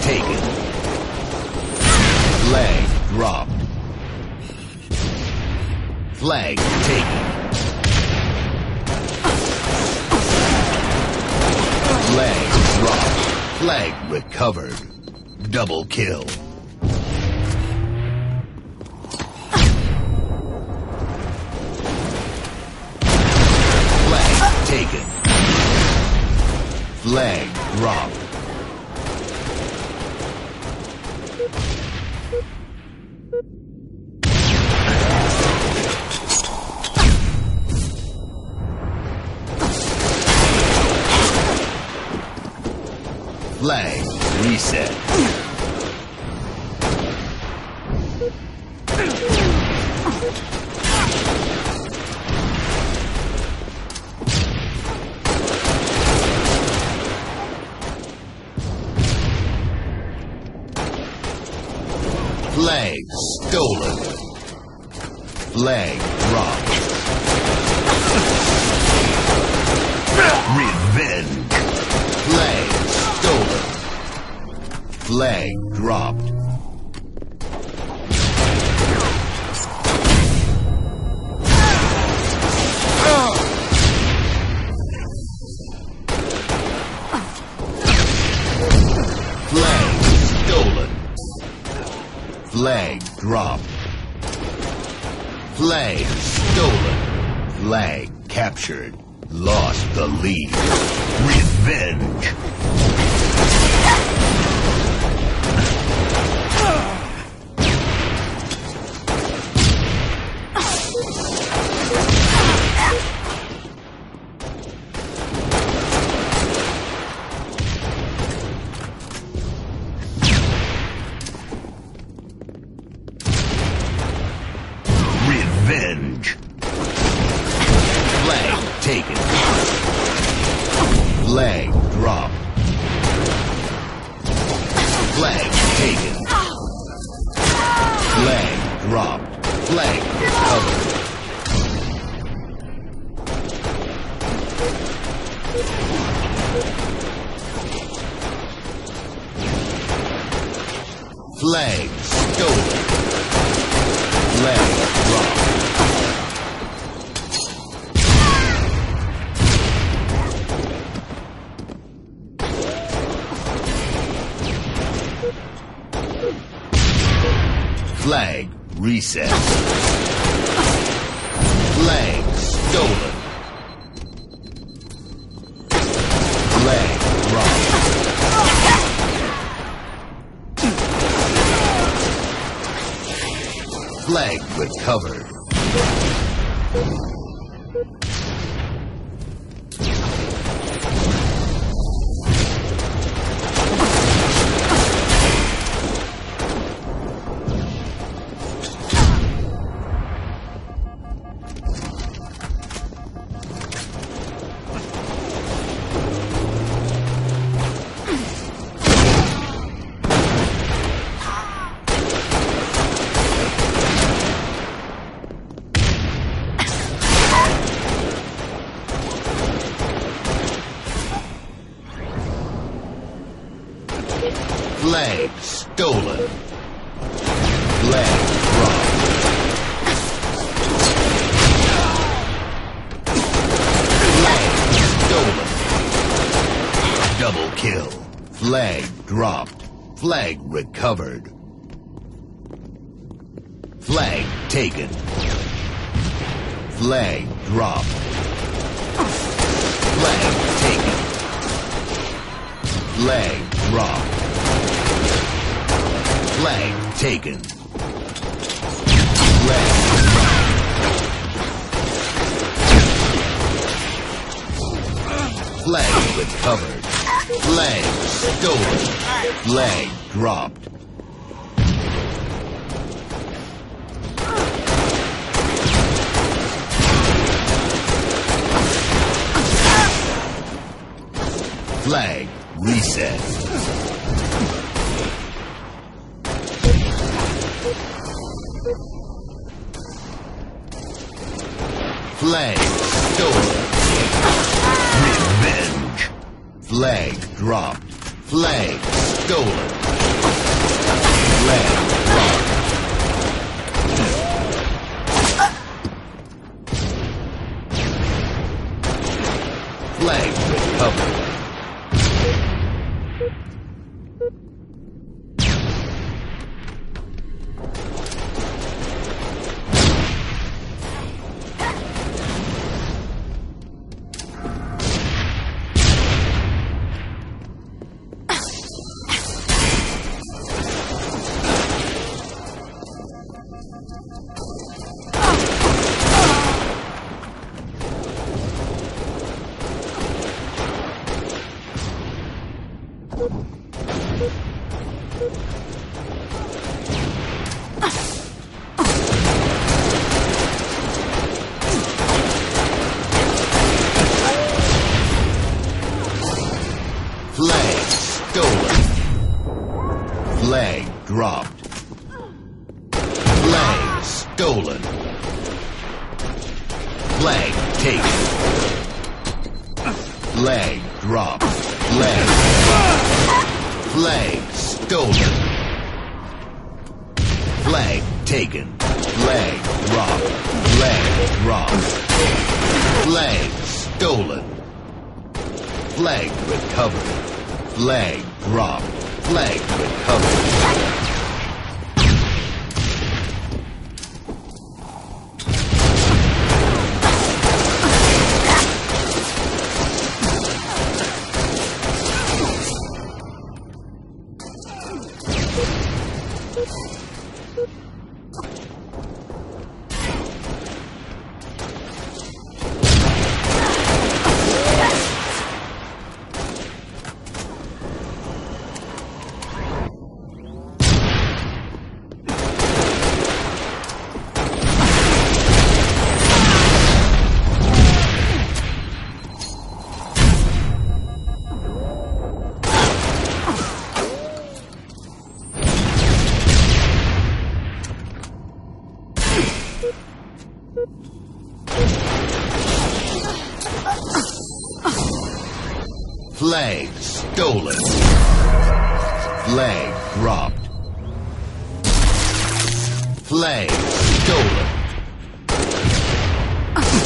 taken. Flag dropped. Flag taken. Flag dropped. Flag recovered. Double kill. Flag taken. Flag dropped. Flag stolen. Flag dropped. Revenge. Flag stolen. Flag dropped. Flag dropped. Flag stolen. Flag captured. Lost the lead. Revenge. Flag Flag dropped. Flag recovered. Flag taken. Flag dropped. Flag taken. Flag dropped. Flag taken. Flag Flag recovered. Flag stolen. Flag dropped. Flag reset. Flag Flag dropped. Flag stolen. Flag dropped. Flag recovered. Flag stolen. Flag dropped. Flag stolen. Flag taken. Flag dropped. Flag. Flag stolen. Flag taken. Flag dropped. Flag dropped. Flag stolen. Flag recovered. Flag dropped. Flag recovered.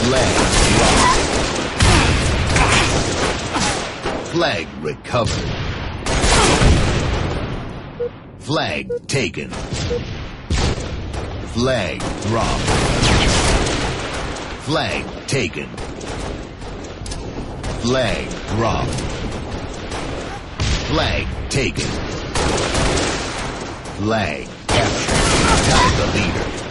Flag dropped. Flag recovered. Flag taken. Flag dropped. Flag taken. Flag dropped. Flag taken. Flag captured. The leader.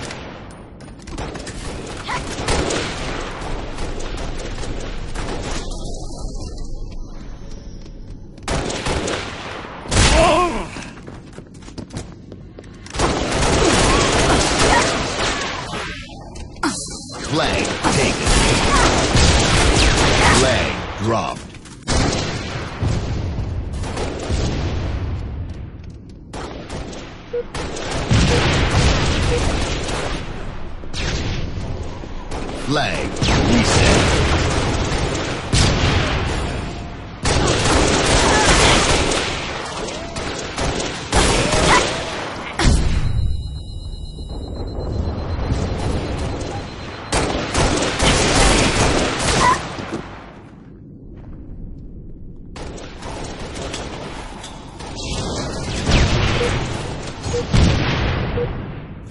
Flag reset.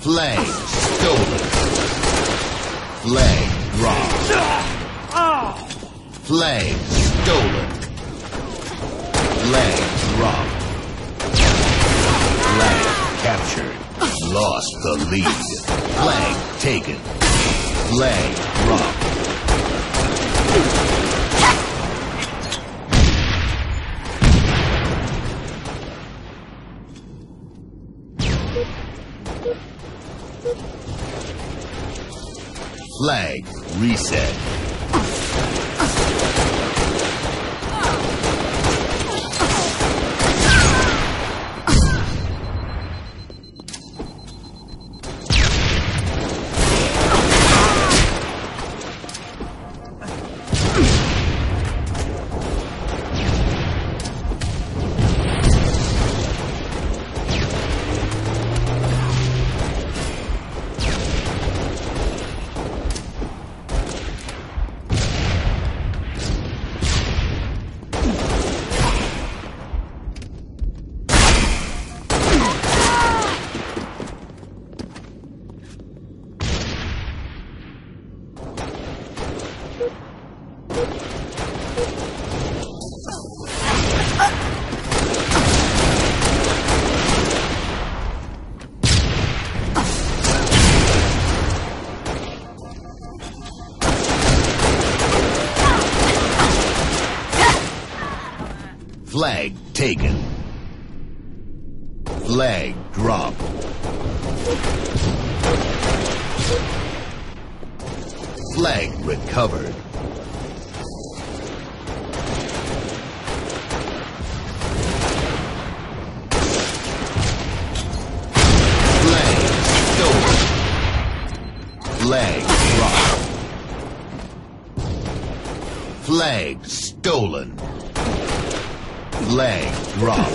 Flag stolen. Flag dropped. Flag stolen. Flag dropped. Flag captured. Lost the lead. Flag taken. Flag dropped. Flag reset. Taken. Flag dropped. Flag recovered. Flag dropped. Flag stolen. Flag dropped.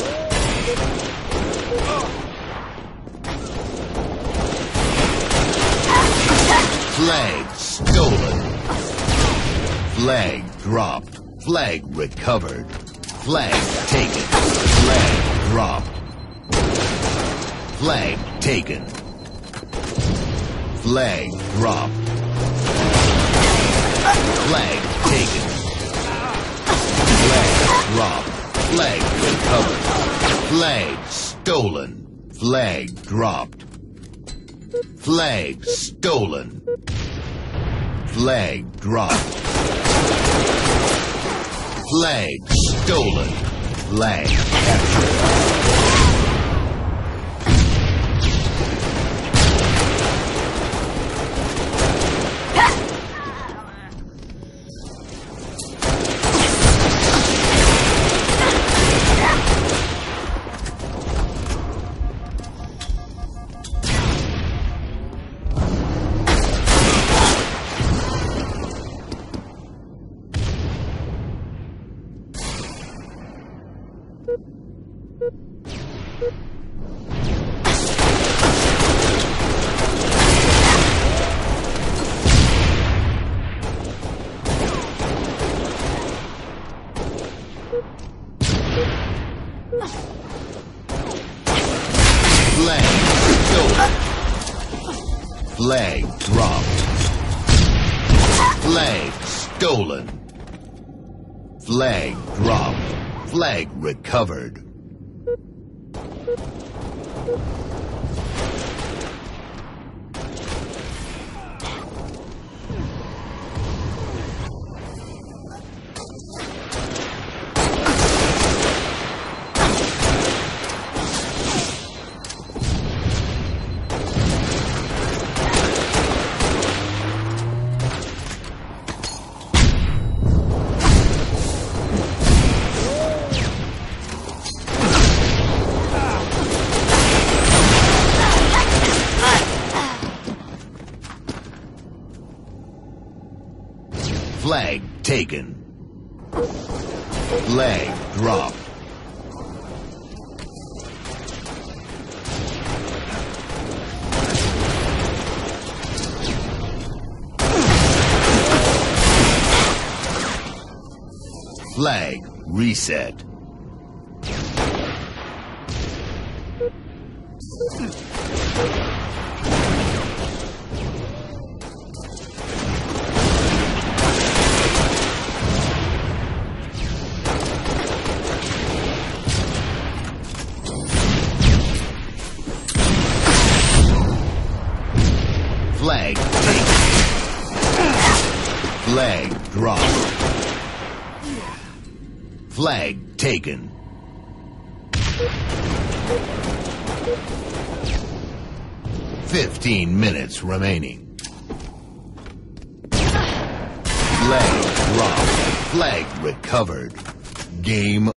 Flag stolen. Flag dropped. Flag recovered. Flag taken. Flag dropped. Flag taken. Flag dropped. Flag taken. Flag dropped. Flag recovered. Flag stolen. Flag dropped. Flag stolen. Flag dropped. Flag stolen. Flag captured. Flag dropped. Flag stolen. Flag dropped. Flag recovered. Flag taken. Flag dropped. Flag reset. Flag dropped. Flag taken. Fifteen minutes remaining. Flag dropped. Flag recovered. Game